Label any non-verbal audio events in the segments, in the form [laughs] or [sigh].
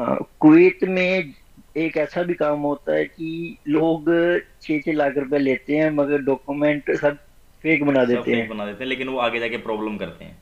Kuwait में एक ऐसा भी काम होता है कि लोग छह छह लाख रुपए लेते हैं मगर डॉक्यूमेंट सब फेक बना देते फेक हैं। बना देते हैं लेकिन वो आगे जाके प्रॉब्लम करते हैं।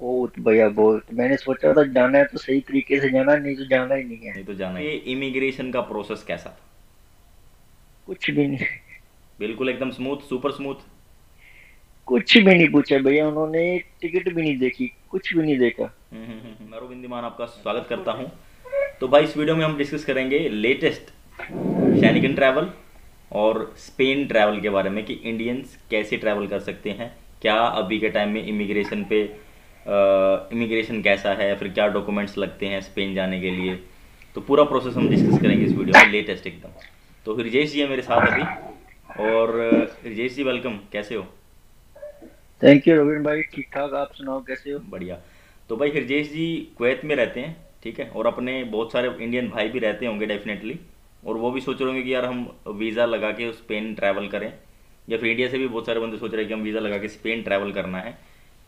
बहुत भैया बहुत मैंने सोचा था जाना है तो सही तरीके से जाना नहीं तो जाना ही नहीं है। नहीं तो जाना ये इमिग्रेशन का प्रोसेस कैसा था? कुछ भी नहीं। बिल्कुल एकदम स्मूथ सुपर स्मूथ कुछ भी नहीं पूछा भैया उन्होंने टिकट भी नहीं देखी कुछ भी नहीं देखा। मैं बिंदीमान आपका स्वागत करता हूँ। तो भाई इस वीडियो में हम डिस्कस करेंगे लेटेस्ट शैनिकन ट्रैवल और स्पेन ट्रैवल के बारे में कि इंडियंस कैसे ट्रैवल कर सकते हैं क्या अभी के टाइम में इमिग्रेशन पे इमिग्रेशन कैसा है फिर क्या डॉक्यूमेंट्स लगते हैं स्पेन जाने के लिए। तो पूरा प्रोसेस हम डिस्कस करेंगे इस वीडियो में लेटेस्ट एकदम। तो रिजेश जी है मेरे साथ अभी। और रिजेश जी वेलकम कैसे हो? थैंक यू रविंद्र भाई। ठीक ठाक आप सुनाओ कैसे हो? बढ़िया। तो भाई हरजेश जी कुवैत में रहते हैं। ठीक है? और अपने बहुत सारे इंडियन भाई भी रहते होंगे डेफिनेटली और वो भी सोच रहे होंगे कि यार हम वीज़ा लगा के स्पेन ट्रैवल करें। या फिर इंडिया से भी बहुत सारे बंदे सोच रहे हैं कि हम वीज़ा लगा के स्पेन ट्रैवल करना है।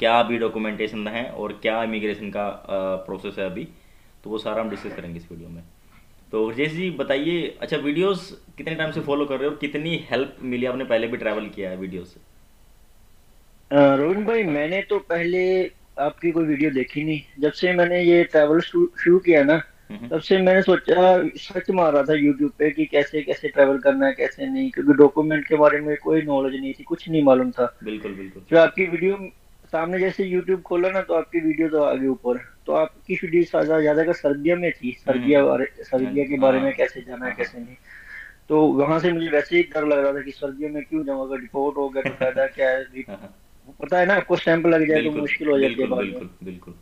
क्या अभी डॉक्यूमेंटेशन है और क्या इमिग्रेशन का प्रोसेस है अभी? तो वो सारा हम डिस्कस करेंगे इस वीडियो में। तो हरजेश जी, बताइए अच्छा वीडियोस कितने टाइम से फॉलो कर रहे हो और कितनी हेल्प मिली? आपने पहले भी ट्रैवल किया है वीडियो से। रोहन भाई, मैंने तो पहले आपकी कोई वीडियो देखी नहीं। जब से मैंने ये ट्रैवल शुरू किया ना हम्म, तब से मैंने सोचा सर्च मार रहा था यूट्यूब पे कि कैसे कैसे ट्रैवल करना है कैसे नहीं क्योंकि डॉक्यूमेंट के बारे में कोई नॉलेज नहीं थी कुछ नहीं मालूम था। बिल्कुल बिल्कुल। फिर आपकी वीडियो सामने जैसे यूट्यूब खोला ना तो आपकी वीडियो तो आगे ऊपर। तो आपकी वीडियो ज़्यादा ज़्यादा सर्बिया में थी सर्बिया बारे सर्बिया के बारे में हाँ। कैसे जाना है कैसे नहीं। तो वहाँ से मुझे वैसे ही डर लग रहा था कि सर्बिया में क्यों जाऊँ? अगर रिपोर्ट हो गया तो [laughs] फ़ायदा क्या है हाँ, हाँ, पता है ना आपको स्टैंप लग जाए तो मुश्किल हो जाती है बिल्कुल बाद में। बिल्कुल बिल्कुल।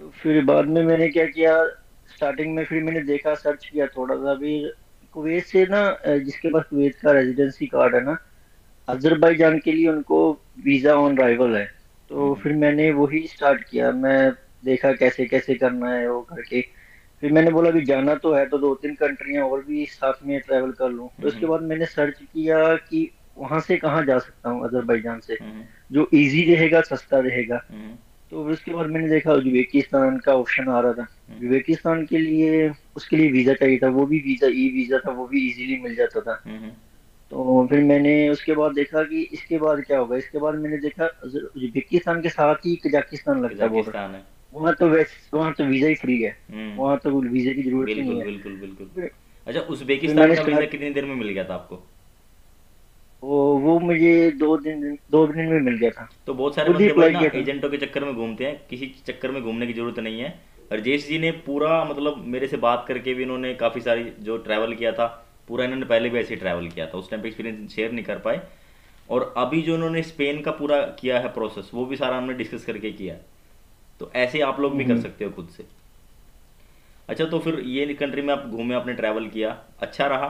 तो फिर बाद में मैंने क्या किया स्टार्टिंग में फिर मैंने देखा सर्च किया थोड़ा सा भी कुवैत से ना जिसके पास कुवैत का रेजिडेंसी कार्ड है ना अजरबैजान के लिए उनको वीज़ा ऑन अराइवल है। तो हम्म, फिर मैंने वही स्टार्ट किया मैं देखा कैसे कैसे करना है वो करके। फिर मैंने बोला भी जाना तो है तो दो तीन कंट्रियाँ और भी साथ में ट्रैवल कर लूँ। तो उसके हम्म, बाद मैंने सर्च किया कि वहाँ से कहाँ जा सकता हूँ अजरबैजान से? हम्म, जो इजी रहेगा सस्ता रहेगा। हम्म, तो उसके बाद मैंने देखा उज्बेकिस्तान का ऑप्शन आ रहा था। हम्म, उज्बेकिस्तान के लिए उसके लिए वीज़ा चाहिए था वो भी वीज़ा ई वीज़ा था वो भी इजीली मिल जाता था। तो फिर मैंने उसके बाद देखा कि इसके बाद क्या होगा? इसके बाद मैंने देखा उज्बेकिस्तान के साथ ही कजाकिस्तान लगता है बॉर्डर वहाँ तो वैसे वहाँ तो वीज़ा ही फ्री है। वहाँ तो वीज़ा की ज़रूरत नहीं है। बिल्कुल बिल्कुल। अच्छा उज्बेकिस्तान का वीज़ा कितनी देर में मिल गया था आपको? वो वो मुझे दो दिन दो दिन में मिल गया था। तो बहुत सारे बंदे भाई ना एजेंटों के चक्कर में घूमते हैं किसी चक्कर में घूमने की ज़रूरत नहीं है। राजेश जी ने पूरा मतलब मेरे से बात करके भी इन्होंने काफ़ी सारी जो ट्रैवल किया था पूरा इन्होंने पहले भी ऐसे ही ट्रैवल किया था। उस टाइम पे एक्सपीरियंस शेयर नहीं कर पाए। और अभी जो इन्होंने स्पेन का पूरा किया है प्रोसेस वो भी सारा हमने डिस्कस करके किया है। तो ऐसे आप लोग भी कर हम्म। सकते हो खुद से। अच्छा तो फिर ये कंट्री में आप घूमे आपने ट्रैवल किया। अच्छा रहा।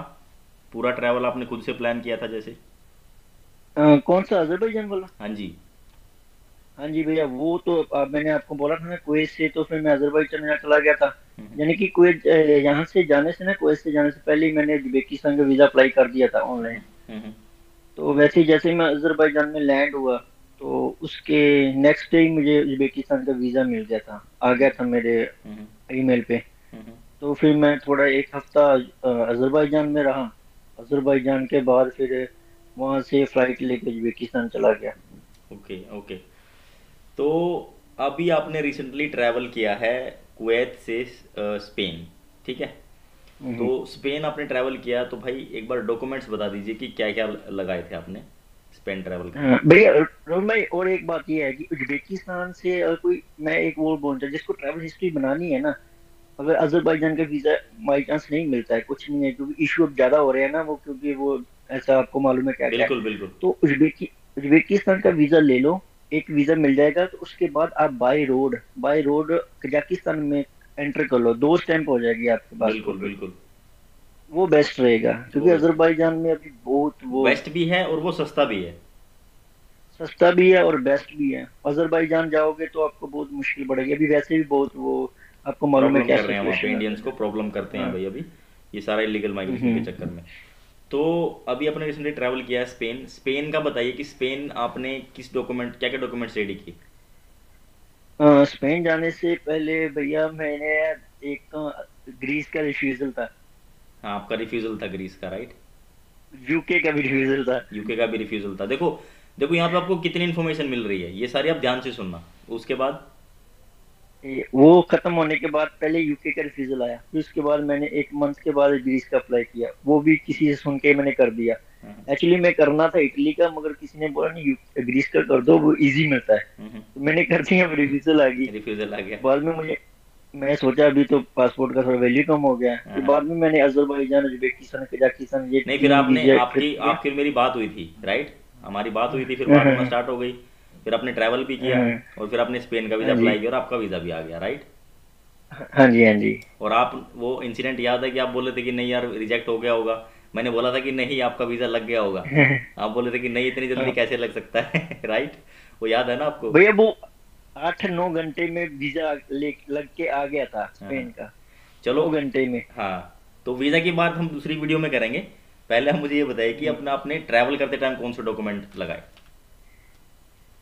पूरा ट्रैवल आपने खुद से प्लान किया था जैसे? कौन सा? अजरबैजान वाला? हाँ जी। हाँ जी भैया वो तो अब मैंने आपको बोला था ना कुवैत से तो फिर मैं अजरबैजान में चला गया था। हम्म, यानी कि कुवैत यहाँ से जाने से ना कुवैत से जाने से पहले ही मैंने उज्बेकिस्तान का वीज़ा अप्लाई कर दिया था ऑनलाइन। हम्म, हम्म, तो वैसे ही जैसे ही मैं अजरबैजान में लैंड हुआ तो उसके नेक्स्ट डे ही मुझे उज्बेकिस्तान का वीज़ा मिल गया था। आ गया था मेरे ईमेल पे। तो फिर मैं थोड़ा एक हफ़्ता अजरबैजान में रहा। अजरबैजान के बाद फिर वहाँ से फ़्लाइट लेके उज्बेकिस्तान चला गया। ओके ओके तो अभी आपने रिसेंटली ट्रैवल किया है कुवैत से स्पेन ठीक है? हम्म। तो स्पेन आपने ट्रैवल किया तो भाई एक बार डॉक्यूमेंट्स बता दीजिए कि क्या क्या लगाए थे आपने स्पेन ट्रैवल हाँ, भैया रोहन भाई और एक बात ये है कि उज्बेकिस्तान से अगर कोई मैं एक वो बोलता जिसको ट्रैवल हिस्ट्री बनानी है ना अगर अजरबैजान का वीज़ा बाई चांस नहीं मिलता है कुछ नहीं है क्योंकि इशू अब ज़्यादा हो रहे हैं ना वो क्योंकि वो ऐसा आपको मालूम है क्या बिल्कुल बिल्कुल। तो उज्बेकी उज्बेकिस्तान का वीज़ा ले लो एक वीज़ा मिल जाएगा तो उसके बाद आप by road by road Kazakhstan में एंटर कर लो दो स्टैंप हो जाएगी आपके पास। बिल्कुल बिल्कुल। वो बेस्ट रहेगा क्योंकि अजरबैजान में अभी बहुत वो बेस्ट भी है और वो सस्ता भी है। सस्ता भी है और बेस्ट भी है। अजरबैजान जाओगे तो आपको बहुत मुश्किल पड़ेगी अभी वैसे भी बहुत वो आपको मालूम है क्या कर रहे हैं वहाँ पे इंडियंस को प्रॉब्लम करते हैं हाँ। भाई अभी। ये सारा इलीगल माइग्रेशन के हम्म। चक्कर में। तो अभी आपने रिसेंटली ट्रैवल किया है स्पेन स्पेन का बताइए कि स्पेन आपने किस डॉक्यूमेंट क्या क्या डॉक्यूमेंट्स रेडी किए स्पेन जाने से पहले भैया मैंने एक तो ग्रीस का रिफ्यूजल था। हाँ आपका रिफ्यूजल था ग्रीस का राइट यूके का भी रिफ्यूजल था। यूके का भी रिफ्यूजल था। देखो देखो यहाँ पे आपको कितनी इन्फॉर्मेशन मिल रही है। ये सारी आप ध्यान से सुनना। उसके बाद वो खत्म होने के बाद पहले यूके का रिफ्यूजल आया। फिर उसके बाद मैंने एक मंथ के बाद ग्रीस का अप्लाई किया। वो भी किसी से सुन के मैंने कर दिया। हम्म, एक्चुअली मैं करना था इटली का मगर किसी ने बोला नहीं ग्रीस का कर दो वो इजी मिलता है। हम्म, तो मैंने कर दिया रिफ्यूजल आ गई। रिफ्यूजल आ गया। बाद में मुझे मैं सोचा अभी तो पासपोर्ट का थोड़ा वैल्यू कम हो गया। फिर हाँ। बाद में मैंने अजरबैजान उज्बेकिस्तान कजाकिस्तान ये नहीं फिर आपने आपकी फिर मेरी बात हुई थी राइट हमारी बात हुई थी फिर बात हाँ, स्टार्ट हो गई। फिर आपने ट्रैवल भी किया हाँ। और फिर आपने स्पेन का वीज़ा हाँ अप्लाई किया और आपका वीज़ा भी आ गया राइट हाँ जी हाँ जी। और आप वो इंसिडेंट याद है कि आप बोले थे कि नहीं यार रिजेक्ट हो गया होगा? मैंने बोला था कि नहीं आपका वीज़ा लग गया होगा। [laughs] आप बोले थे कि नहीं इतनी जल्दी कैसे लग सकता है [laughs] राइट वो याद है ना आपको? भैया वो आठ नौ घंटे में वीज़ा लग के आ गया था स्पेन का। चलो। घंटे में। हाँ। तो वीज़ा की बात हम दूसरी वीडियो में करेंगे। पहले हम मुझे ये बताइए कि अपना आपने ट्रैवल करते टाइम कौन से डॉक्यूमेंट लगाए?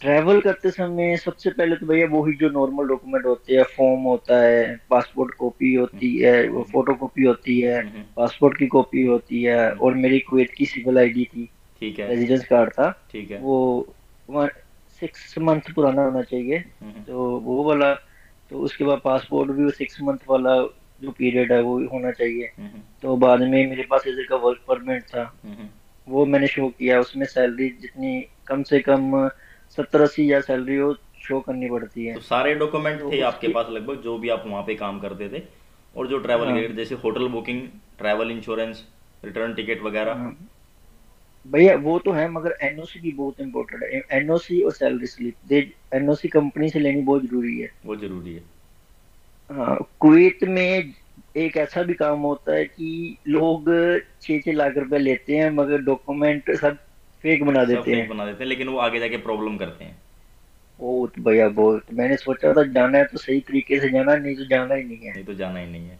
ट्रैवल करते समय सबसे पहले तो भैया वही जो नॉर्मल डॉक्यूमेंट होते हैं फॉर्म होता है पासपोर्ट कॉपी होती है वो फ़ोटो कॉपी होती है हम्म, पासपोर्ट की कॉपी होती है और मेरी कुवैत की सिविल आईडी थी ठीक है। रेजिडेंस कार्ड था। ठीक है। वो सिक्स मंथ पुराना होना चाहिए हम्म, तो वो वाला तो उसके बाद पासपोर्ट भी वो सिक्स मंथ वाला जो पीरियड है वो होना चाहिए। हम्म, तो बाद में मेरे पास इधर का वर्क परमिट था। हम्म, वो मैंने शो किया उसमें सैलरी जितनी कम से कम सत्तर अस्सी हज़ार सैलरी वो शो करनी पड़ती है। तो सारे डॉक्यूमेंट तो थे आपके पास लगभग जो भी आप वहाँ पे काम करते थे। और जो ट्रैवल हाँ। जैसे hotel booking travel insurance return ticket वगैरह। हाँ। भैया वो तो है मगर एनओसी भी बहुत इम्पोर्टेंट है। एनओसी और सैलरी स्लिप एनओसी कंपनी से लेनी बहुत ज़रूरी है। वो ज़रूरी है। हाँ कुवैत में एक ऐसा भी काम होता है कि लोग छह छह लाख रुपए लेते हैं मगर डॉक्यूमेंट सब फेक बना देते हैं। बना देते हैं लेकिन वो आगे जाके प्रॉब्लम करते हैं। बहुत भैया बहुत। मैंने सोचा था जाना है तो सही तरीके से जाना नहीं तो जाना ही नहीं है। नहीं तो जाना ही नहीं है।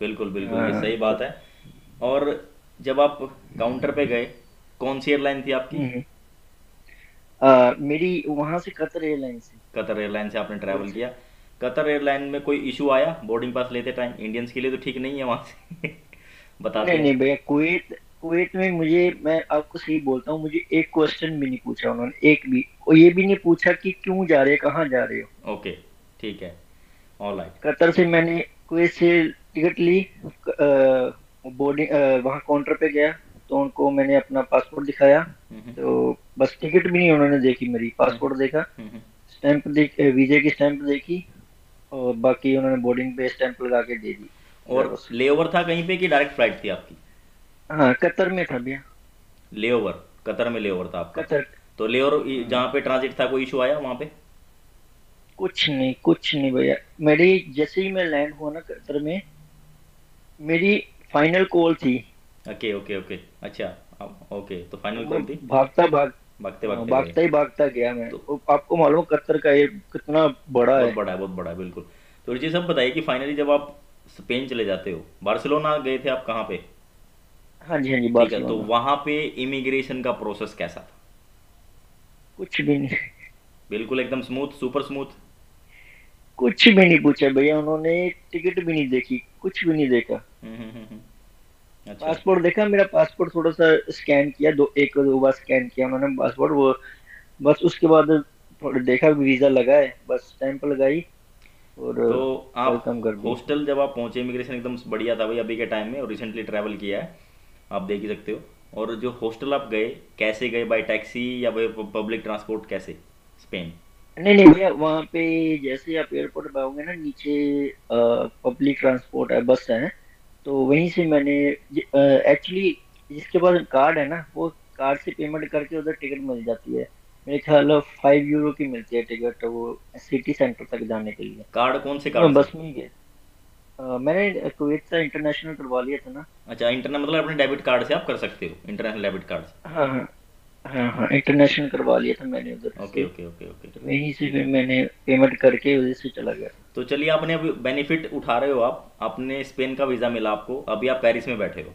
बिल्कुल बिल्कुल ये हाँ। सही बात है। और जब आप काउंटर पे गए कौन सी एयरलाइन थी आपकी? हम्म। आ, मेरी वहाँ से कतर एयरलाइन से। कतर एयरलाइन से आपने ट्रैवल किया। कतर एयरलाइन में कोई इशू आया? बोर्डिंग पास लेते टाइम इंडियंस के लिए तो ठीक नहीं है वहाँ से। [laughs] बताते नहीं नहीं भैया कुवैत कुवैत में मुझे मैं आपको सही बोलता हूँ मुझे एक क्वेश्चन भी नहीं पूछा उन्होंने एक भी। और ये भी नहीं पूछा कि क्यों जा रहे हो कहाँ जा रहे हो। ओके ठीक है। कतर से मैंने कुवैत से टिकट ली बोर्डिंग वहाँ काउंटर पे गया तो उनको मैंने अपना पासपोर्ट दिखाया। तो बस टिकट भी नहीं उन्होंने देखी मेरी पासपोर्ट देखा। स्टैंप देख वीजे की स्टैंप देखी और बाकी उन्होंने बोर्डिंग पे स्टैंप लगा के दे दी। और लेओवर था कहीं पे कि डायरेक्ट फ़्लाइट थी आपकी? हाँ कतर में था भैया। लेओवर कतर में लेओवर था आपका। कतर। तो लेओवर जहाँ पे ट्रांजिट था कोई इशू आया वहाँ पे? कुछ नहीं कुछ नहीं भैया। मेरी जैसे ही मैं लैंड हुआ ना कतर में मेरी फाइनल कॉल थी। Okay okay okay. अच्छा ओके तो फाइनल कौन थी? भागता भाग भागते हाँ, भागते भागता ही भागता गया मैं। तो आपको मालूम कतर का ये कितना बड़ा बहुत है। बड़ा है बहुत बड़ा है बिल्कुल। तो ये सब बताइए कि फाइनली जब आप स्पेन चले जाते हो बार्सिलोना गए थे आप कहाँ पे? हाँ जी हाँ जी ठीक है तो वहाँ पे इमिग्रेशन का प्रोसेस कैसा था? कुछ भी नहीं। बिल्कुल एकदम स्मूथ सुपर स्मूथ कुछ भी नहीं पूछा भैया उन्होंने टिकट भी नहीं देखी कुछ भी नहीं देखा। हम्म, हम्म, हम्म। अच्छा। पासपोर्ट देखा मेरा पासपोर्ट थोड़ा सा स्कैन किया दो एक दो बार स्कैन किया उन्होंने पासपोर्ट वो बस उसके बाद थोड़ा देखा वीज़ा लगा है बस स्टैंप लगाई और तो आप कर हॉस्टल जब आप पहुँचे इमिग्रेशन एकदम बढ़िया था भाई अभी के टाइम में और रिसेंटली ट्रैवल किया है। आप देख ही सकते हो। और जो हॉस्टल आप गए कैसे गए बाय टैक्सी या बाय पब्लिक ट्रांसपोर्ट कैसे? स्पेन नहीं नहीं भैया वहाँ पे जैसे आप एयरपोर्ट पे आओगे ना नीचे पब्लिक ट्रांसपोर्ट है बस है तो वहीं से मैंने एक्चुअली जिसके पास कार्ड है ना वो कार्ड से पेमेंट करके उधर टिकट मिल जाती है। मेरे ख्याल फाइव यूरो की मिलती है टिकट वो सिटी सेंटर तक जाने के लिए। कार्ड कौन से कार्ड बस में ही गया। अ, मैंने कुवैत से इंटरनेशनल करवा लिया था ना। अच्छा इंटरनेट मतलब अपने डेबिट कार्ड से आप कर सकते हो इंटरनेशनल डेबिट कार्ड से? हाँ हाँ हाँ हाँ इंटरनेशनल करवा लिया था मैंने उधर ओके से ओके ओके ओके तो वहीं से फिर मैंने पेमेंट करके उधर से चला गया। तो चलिए आपने अभी बेनिफिट उठा रहे हो आप। आपने स्पेन का वीज़ा मिला आपको। अभी आप पेरिस में बैठे हो।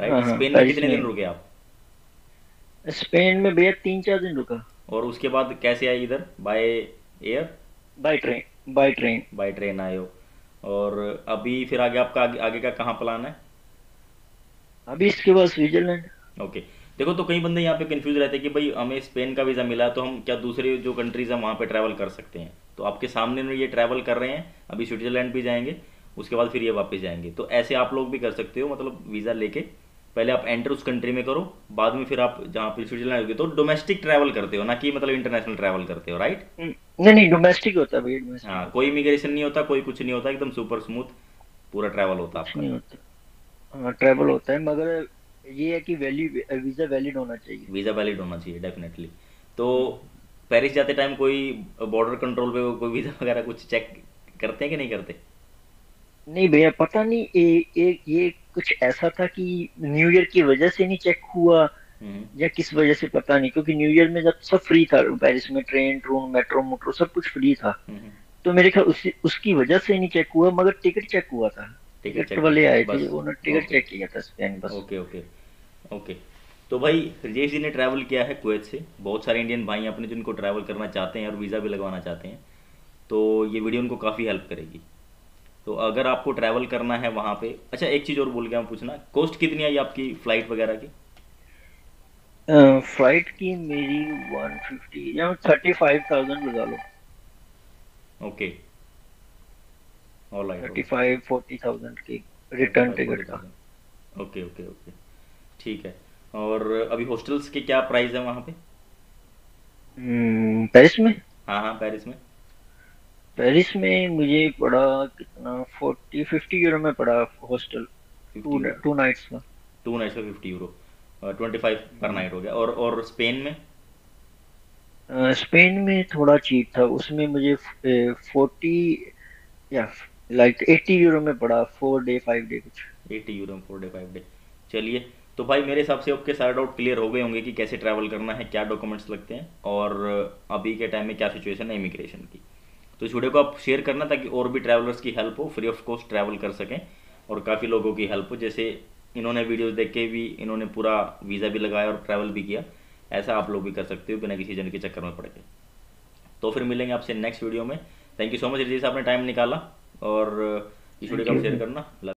राइट हाँ, हाँ, स्पेन में पेरिस कितने में। दिन रुके आप? स्पेन में भैया तीन चार दिन रुका। और उसके बाद कैसे आए इधर? By air by train by train by train आए हो। और अभी फिर आगे आपका आगे, आगे का कहाँ प्लान है? अभी इसके बाद स्विट्जरलैंड। ओके देखो तो कई बंदे यहाँ पे कंफ्यूज रहते हैं कि भाई हमें स्पेन का वीज़ा मिला तो हम क्या दूसरे जो कंट्रीज़ हैं वहाँ पे ट्रैवल कर सकते हैं? तो आपके सामने में ये ट्रैवल कर रहे हैं अभी स्विट्जरलैंड भी जाएँगे उसके बाद फिर ये वापस जाएँगे। तो ऐसे आप लोग भी कर सकते हो मतलब वीज़ा लेके। पहले आप एंटर उस कंट्री में करो बाद में फिर आप जहाँ पे स्विट्जरलैंड होगी तो डोमेस्टिक ट्रैवल करते हो ना कि मतलब इंटरनेशनल ट्रैवल करते हो राइट नहीं नहीं डोमेस्टिक होता है भैया डोमेस्टिक हाँ कोई इमिग्रेशन नहीं होता कोई कुछ नहीं होता एकदम सुपर स्मूथ पूरा ट्रैवल होता आपका। नहीं होता। हाँ ट्रैवल होता है मगर ये है कि वैलिड वीज़ा वैलिड होना चाहिए। वीज़ा वैलिड होना चाहिए डेफिनेटली तो पेरिस जाते टाइम कोई बॉर्डर कंट्रोल पे कोई वीज़ा वगैरह कुछ चेक करते हैं कि नहीं करते? नहीं भैया पता नहीं ये ये ये कुछ ऐसा था कि न्यू ईयर की वजह से नहीं चेक हुआ या किस वजह से पता नहीं क्योंकि न्यू ईयर में जब सब फ्री था पेरिस में ट्रेन ट्रून मेट्रो मोट्रो सब कुछ फ्री था। हम्म। तो मेरे ख्याल उसी उसकी वजह से नहीं चेक हुआ मगर टिकट चेक हुआ था। टिकट वाले आए थे उन्होंने टिकट चेक किया था स्पेन बस। Okay okay. ओके। तो भाई रिजेश जी ने ट्रैवल किया है कुवैत से। बहुत सारे इंडियन भाई अपने जिनको ट्रैवल करना चाहते हैं और वीज़ा भी लगवाना चाहते हैं। तो ये वीडियो उनको काफ़ी हेल्प करेगी। तो अगर आपको ट्रैवल करना है वहाँ पे अच्छा एक चीज़ और बोल गया मैं पूछना कॉस्ट कितनी आई आपकी फ़्लाइट वगैरह की? फ़्लाइट की मेरी वन फिफ्टी या थर्टी फाइव थाउज़ेंड लगा लो। Okay all right thirty five forty thousand की रिटर्न टिकट का। ओके ओके ओके ठीक है। और अभी हॉस्टल्स के क्या प्राइस है वहाँ पे? हम्म, पेरिस में? हाँ हाँ पेरिस में। पेरिस में मुझे पड़ा कितना? फोर्टी फिफ्टी यूरो में पड़ा हॉस्टल टू टू नाइट्स का टू नाइट्स का fifty euro twenty five per night हो गया। और और स्पेन में? स्पेन में थोड़ा चीप था। उसमें मुझे फोर्टी या लाइक एट्टी यूरो में पड़ा। फोर डे फाइव डे कुछ। एटी यूरो में फोर डे फाइव डे चलिए तो भाई मेरे हिसाब से आपके सारे डाउट क्लियर हो गए होंगे कि कैसे ट्रैवल करना है क्या डॉक्यूमेंट्स लगते हैं और अभी के टाइम में क्या सिचुएशन है इमिग्रेशन की। तो इस वीडियो को आप शेयर करना ताकि और भी ट्रैवलर्स की हेल्प हो फ्री ऑफ़ कॉस्ट ट्रैवल कर सकें और काफ़ी लोगों की हेल्प हो। जैसे इन्होंने वीडियोस देख के भी इन्होंने पूरा वीज़ा भी लगाया और ट्रैवल भी किया। ऐसा आप लोग भी कर सकते हो बिना किसी जन के चक्कर में पड़ के। तो फिर मिलेंगे आपसे नेक्स्ट वीडियो में। Thank you so much Riji साहब आपने टाइम निकाला और इस वीडियो को शेयर करना।